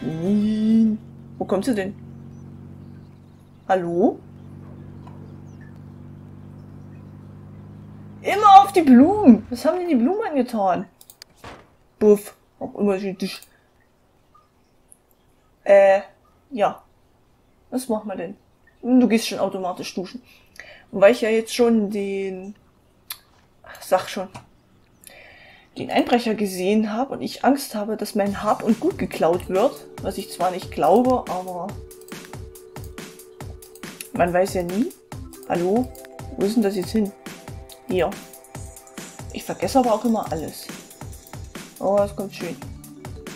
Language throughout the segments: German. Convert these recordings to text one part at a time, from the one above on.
Nein. Wo kommt sie denn? Hallo? Immer auf die Blumen. Was haben denn die Blumen angetan? Buff. Auch unterschiedlich. Äh, ja. Was machen wir denn? Du gehst schon automatisch duschen. Und weil ich ja jetzt schon den, ach, sag schon, den Einbrecher gesehen habe und ich Angst habe, dass mein Hab und Gut geklaut wird, was ich zwar nicht glaube, aber man weiß ja nie. Hallo? Wo ist denn das jetzt hin? Hier. Ich vergesse aber auch immer alles. Oh, das kommt schön.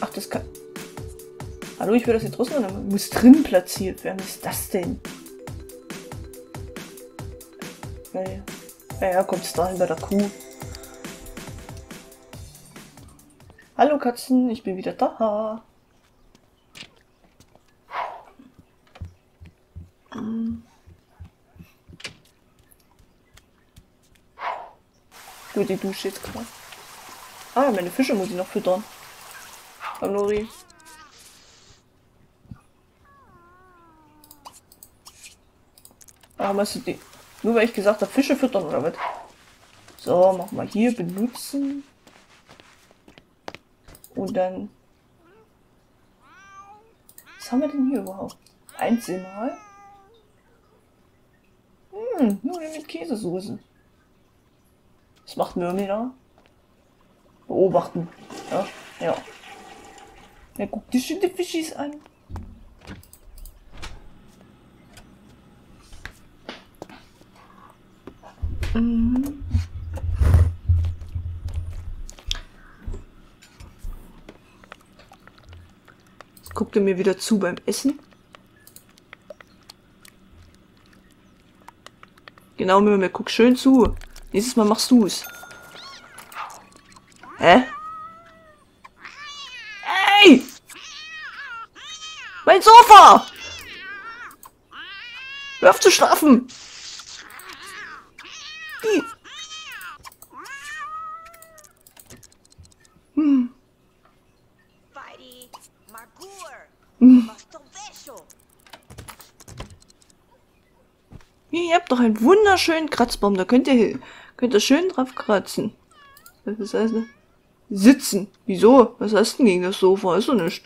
Ach, das kann... Hallo, ich will das jetzt rausnehmen. Muss drin platziert werden. Was ist das denn? Naja. Naja, kommt es dahin bei der Kuh. Hallo Katzen, ich bin wieder da. Du, die Dusche jetzt klar. Ah, meine Fische muss ich noch füttern. Hallo Nori. Ah, machst du die? Nur weil ich gesagt habe, Fische füttern oder was? So, mach mal hier benutzen. Und dann. Was haben wir denn hier überhaupt? Einzelmal? Hm, nur mit Käsesoße. Was macht Mürmi da? Beobachten. Ja, ja. Er guckt die Fischis an. Mhm. Jetzt guckt er mir wieder zu beim Essen. Genau, Mürmi, guck schön zu. Nächstes Mal machst du's. Hä? Ey! Mein Sofa! Hör auf zu schlafen! Hm. Hm. Ihr habt doch einen wunderschönen Kratzbaum, da könnt ihr, könnt ihr schön drauf kratzen. Das sitzen. Wieso? Was hast du denn gegen das Sofa? Ist doch nicht.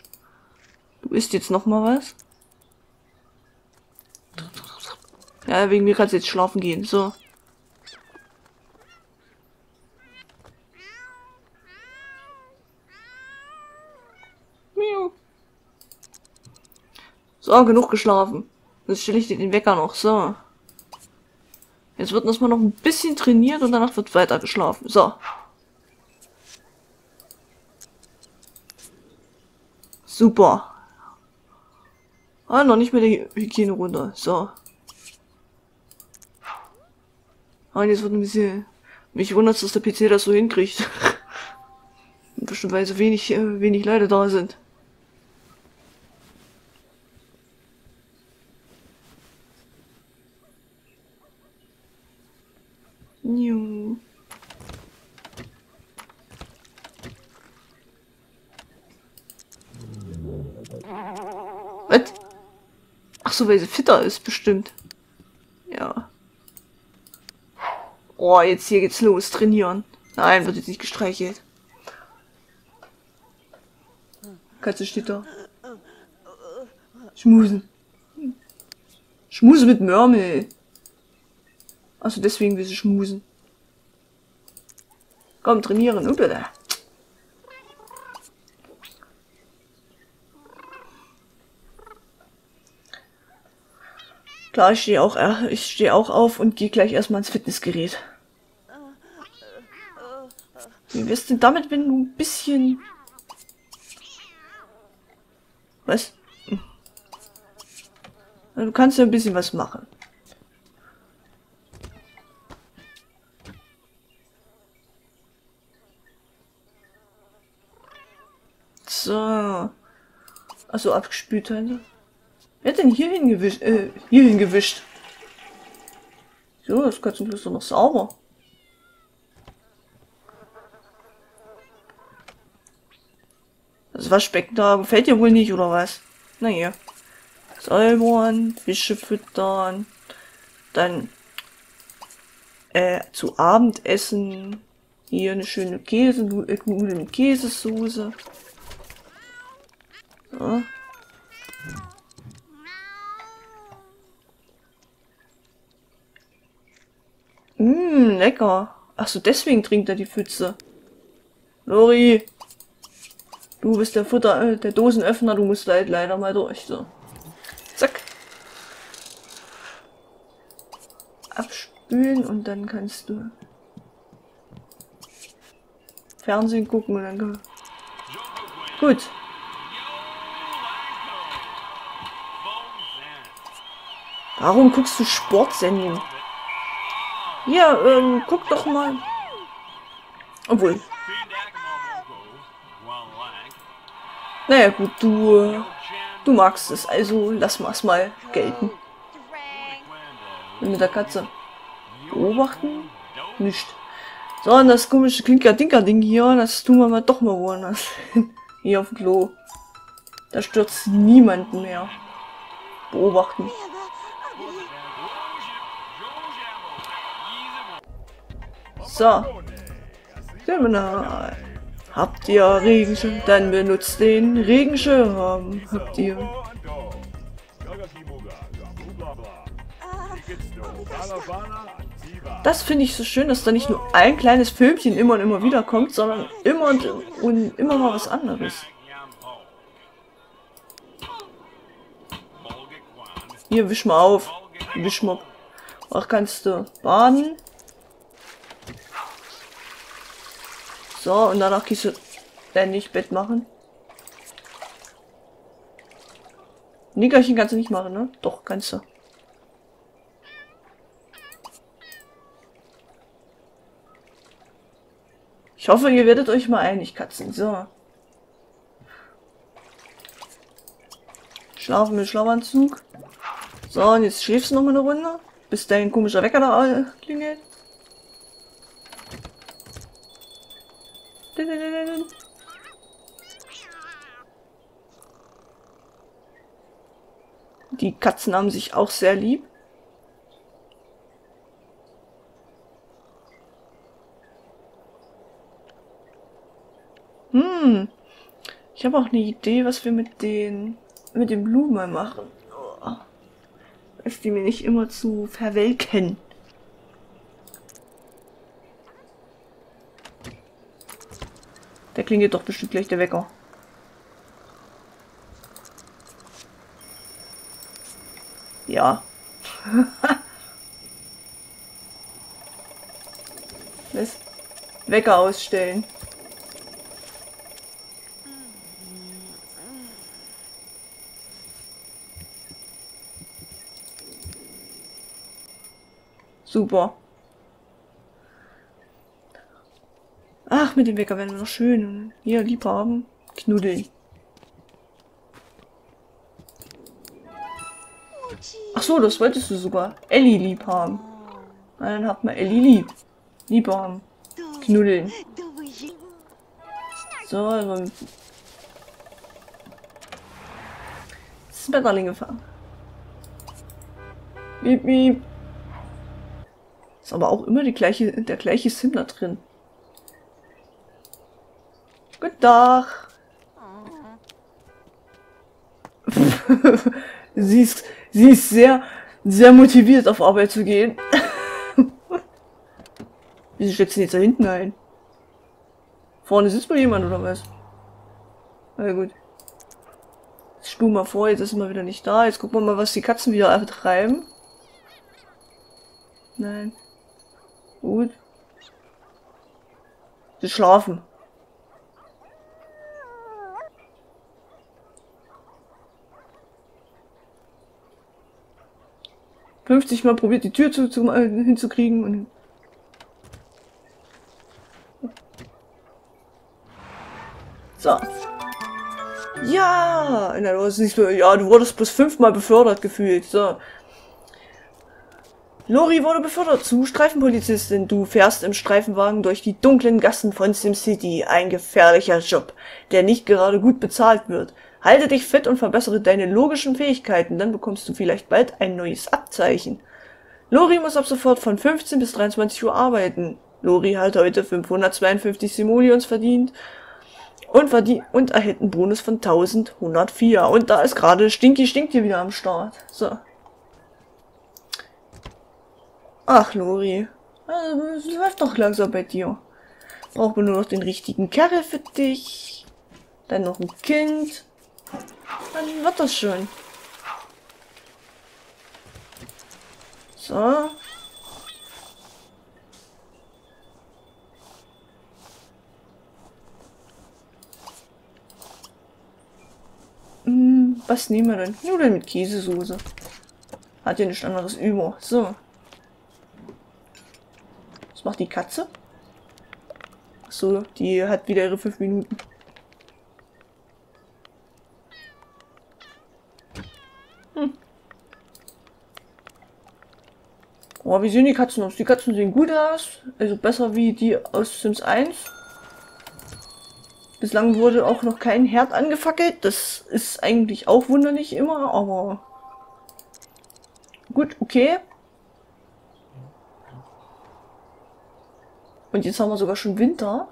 Du isst jetzt noch mal was? Ja, wegen mir kannst du jetzt schlafen gehen. So. So, genug geschlafen. Jetzt stelle ich dir den Wecker noch. So. Jetzt wird erstmal noch ein bisschen trainiert und danach wird weiter geschlafen. So. Super. Ah, noch nicht mit der Hygiene runter. So. Ah, jetzt wird ein bisschen... Mich wundert, dass der PC das so hinkriegt. Bestimmt, weil so wenig, äh, wenig Leute da sind. Was? Ach so, weil sie fitter ist, bestimmt. Ja. Oh, jetzt hier geht's los. Trainieren. Nein, wird jetzt nicht gestreichelt. Katze steht da. Schmusen. Schmusen mit Mörmel. Also deswegen will sie schmusen. Komm, trainieren, oh Klar, ich stehe auch, äh, ich stehe auch auf und gehe gleich erstmal ins Fitnessgerät. Wie wirst du damit, wenn du ein bisschen... Was? Du kannst ja ein bisschen was machen. So. Achso, abgespült halt. Wer hat denn hier hingewischt? Äh, hier hingewischt? So, das Katzen ist doch noch sauber. Das Waschbecken da gefällt dir wohl nicht, oder was? Na hier. Säubern, Fische füttern, dann äh, zu Abendessen hier eine schöne Käse, Nudeln mit Käsesoße. So. Mmm, lecker. Ach so, deswegen trinkt er die Pfütze. Lori, du bist der Futter, äh, der Dosenöffner, du musst halt leider mal durch. So. Zack. Abspülen und dann kannst du Fernsehen gucken und dann... Gut. Warum guckst du Sportsendungen? Ja, ähm, guck doch mal. Obwohl. Naja, gut, du, äh, du magst es, also lass mal's mal gelten. Mit der Katze. Beobachten? Nicht. So, und das komische Klinker-Dinker-Ding hier, das tun wir mal doch mal woanders. hier auf dem Klo. Da stürzt niemanden mehr. Beobachten. So. Seminar. Habt ihr Regenschirm? Dann benutzt den Regenschirm. Habt ihr. Das finde ich so schön, dass da nicht nur ein kleines Filmchen immer und immer wieder kommt, sondern immer und, und immer mal was anderes. Hier, wisch mal auf. Wisch mal. Ach, kannst du baden. So, und danach gehst du dein nicht Bett machen. Nickerchen kannst du nicht machen, ne? Doch, kannst du. Ich hoffe, ihr werdet euch mal einig, Katzen. So. Schlafen mit Schlafanzug. So, und jetzt schläfst du noch mal eine Runde, bis dein komischer Wecker da klingelt. Die Katzen haben sich auch sehr lieb. Hm. Ich habe auch eine Idee, was wir mit den mit den Blumen machen. Oh. Dass die mir nicht immer zu verwelken. Klingelt doch bestimmt gleich der Wecker. Ja. Was? Wecker ausstellen. Super. Mit dem Wecker werden wir noch schön. Hier, lieb haben. Knuddeln. Ach so, das wolltest du sogar. Ellie lieb haben. Na, dann hat man Ellie lieb. Lieb haben. Knuddeln. So, also. Smetterling gefahren. Miep, miep. Ist aber auch immer die gleiche, der gleiche Sim da drin. Tag. sie, ist, sie ist sehr, sehr motiviert auf Arbeit zu gehen. Wieso stellt sie jetzt da hinten ein? Vorne sitzt wohl jemand oder was? Na gut. Jetzt spul mal vor, jetzt ist mal wieder nicht da. Jetzt gucken wir mal, was die Katzen wieder treiben. Nein. Gut. Sie schlafen. 50 Mal probiert, die Tür zu, zu, äh, hinzukriegen. Und so. Ja! Na, du hast nicht so, ja, du wurdest bis fünfmal befördert gefühlt. So. Lori wurde befördert zu Streifenpolizistin. Du fährst im Streifenwagen durch die dunklen Gassen von SimCity. Ein gefährlicher Job, der nicht gerade gut bezahlt wird. Halte dich fit und verbessere deine logischen Fähigkeiten, dann bekommst du vielleicht bald ein neues Abzeichen. Lori muss ab sofort von 15 bis 23 Uhr arbeiten. Lori hat heute 552 Simoleons verdient und, verdient und erhält einen Bonus von 1104. Und da ist gerade Stinky Stinky wieder am Start. So. Ach, Lori. Es läuft doch langsam bei dir. Braucht man nur noch den richtigen Kerl für dich. Dann noch ein Kind. Dann wird das schon. So. Hm, was nehmen wir denn? Nudeln mit Käsesoße. Hat ja nichts anderes über. So. Was macht die Katze? So, die hat wieder ihre fünf Minuten. Oh, wie sehen die Katzen aus? Die Katzen sehen gut aus. Also besser wie die aus Sims 1. Bislang wurde auch noch kein Herd angefackelt. Das ist eigentlich auch wunderlich immer, aber... Gut, okay. Und jetzt haben wir sogar schon Winter.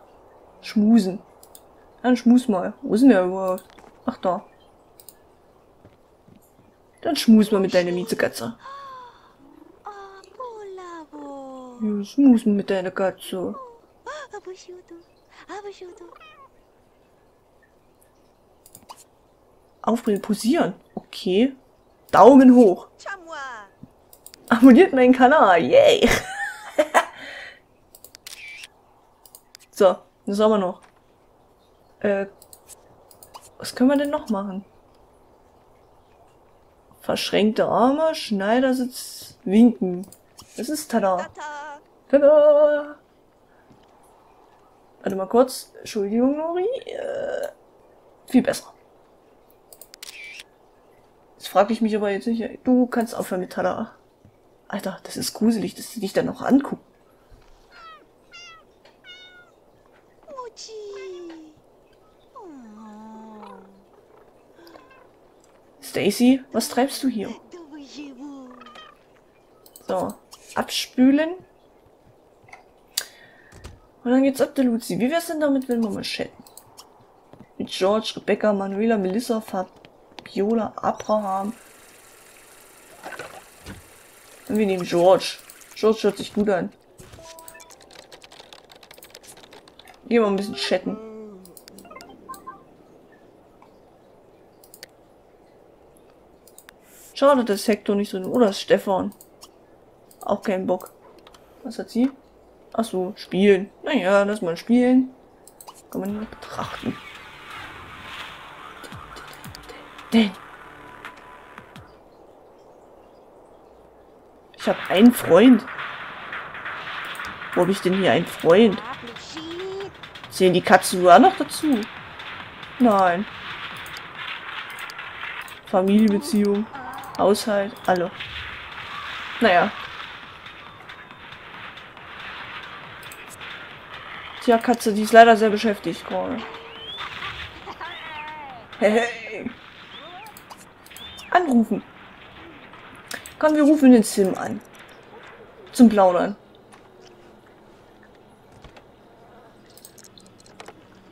Schmusen. Dann schmus mal. Wo sind wir überhaupt? Ach, da. Dann schmus mal mit deiner Miezekatze. Ja, schmusen mit deiner Katze. Aufbringen, posieren. Okay. Daumen hoch. Abonniert meinen Kanal. Yay. So, was haben wir noch? Äh, was können wir denn noch machen? Verschränkte Arme, Schneidersitz, winken. Das ist tada. Tada. Warte mal kurz. Entschuldigung, Nori. Äh, viel besser. Jetzt frage ich mich aber jetzt nicht. Du kannst aufhören mit Tada. Alter, das ist gruselig, dass sie dich dann noch angucken. Stacy, was treibst du hier? So, abspülen. Und dann geht's ab der Luzi. Wie wär's denn damit, wenn wir mal chatten? Mit George, Rebecca, Manuela, Melissa, Fabiola, Abraham. Und wir nehmen George. George hört sich gut an. Gehen wir ein bisschen chatten. Schade, dass Hector nicht so... Oder Stefan. Auch kein Bock. Was hat sie? Ach so, spielen. Naja, lass mal spielen. Kann man nicht betrachten. Ich habe einen Freund. Wo habe ich denn hier einen Freund? Sehen die Katzen nur noch dazu? Nein. Familienbeziehung. Haushalt, alle. Naja. Tja, Katze, die ist leider sehr beschäftigt gerade. Hey. Anrufen. Komm, wir rufen den Sim an. Zum Plaudern.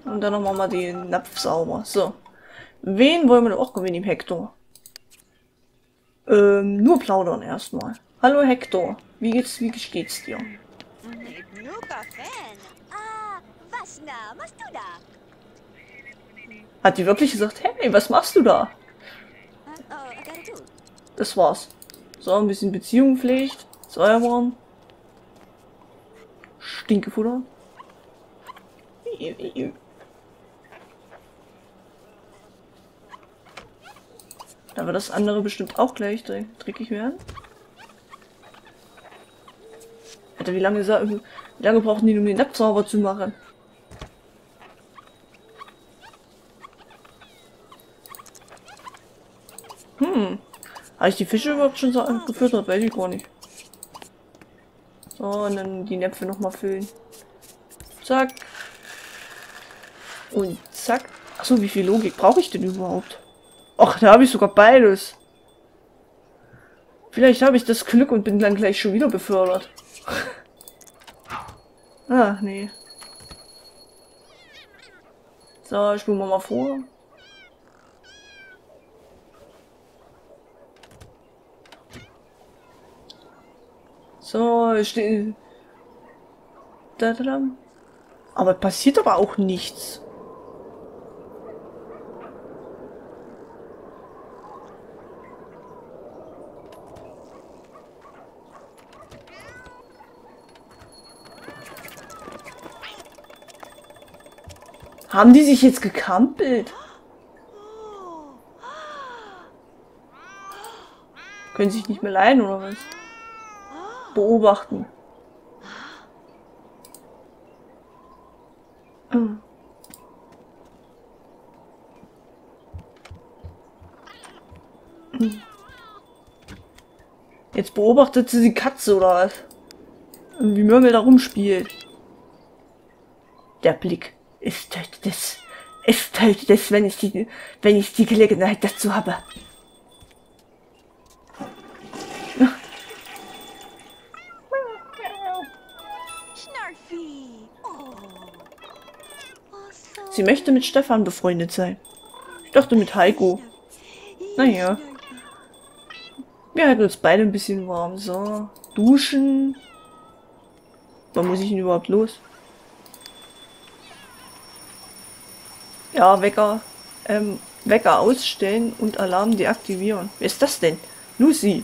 Und dann noch mal den Napf sauber. So. Wen wollen wir denn auch gewinnen, Hector? Ähm, nur plaudern erstmal. Hallo Hector, wie geht's, wie steht's dir? Hat die wirklich gesagt, hey, was machst du da? Das war's. So, ein bisschen Beziehung pflegt. Säubermann. Stinkefutter. Da wird das andere bestimmt auch gleich dreckig werden. Alter, wie lange, wie lange brauchen die, um den Napf sauber zu machen? Hm. Habe ich die Fische überhaupt schon so gefüttert? Weiß ich gar nicht. So, und dann die Näpfe nochmal füllen. Zack. Und zack. Achso, wie viel Logik brauche ich denn überhaupt? Ach, da habe ich sogar beides. Vielleicht habe ich das Glück und bin dann gleich schon wieder befördert. Ach, nee. So, spulen wir mal vor. So, steht. Da, da, da. Aber passiert aber auch nichts. Haben die sich jetzt gekampelt? Können sich nicht mehr leiden, oder was? Beobachten. Jetzt beobachtet sie die Katze, oder was? Wie Murmel da rumspielt. Der Blick. Es tötet es. Es tötet es, wenn ich die, wenn ich die Gelegenheit dazu habe. Sie möchte mit Stefan befreundet sein. Ich dachte mit Heiko. Naja. Wir halten uns beide ein bisschen warm. So, duschen. Wann muss ich ihn überhaupt los? Ja, Wecker, ähm, Wecker ausstellen und Alarm deaktivieren. Wer ist das denn? Lucy.